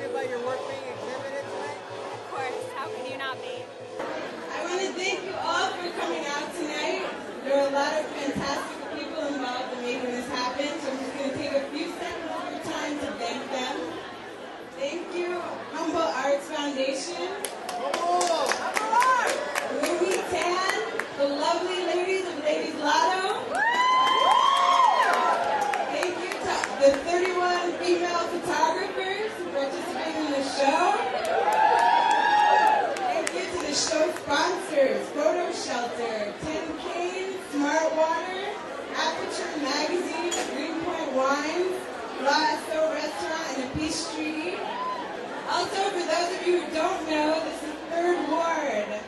you really about your work being exhibited tonight? Of course, how can you not be? I want to thank you all for coming out tonight. There are a lot of fantastic people involved in making this happen, so I'm just going to take a few seconds of your time to thank them. Thank you, Humble Arts Foundation, Magazine, Greenpoint Wines, La So Restaurant, and the Peace Tree. Also, for those of you who don't know, this is Third Ward.